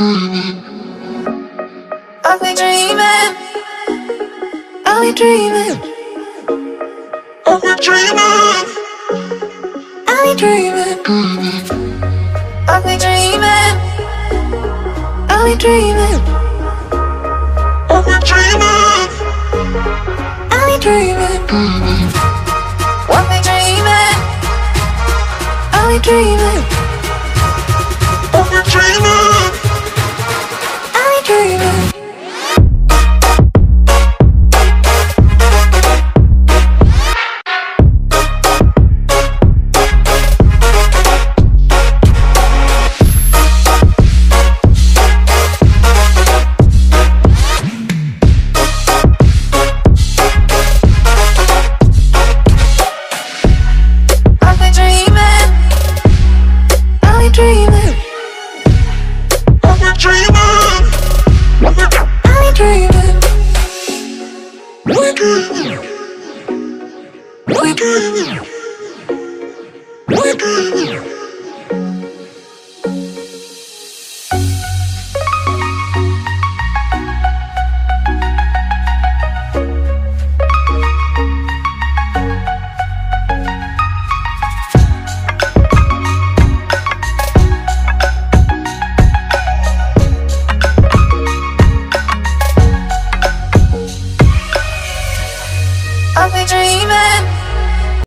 I've been dreaming. I've been dreaming. I've been dreaming. I've been dreaming. I've been dreaming. I've been dreaming. I've been dreaming. I've been dreaming. I've been dreaming. I've been dreaming. dreaming. Dreaming. We do. I'll be dreaming.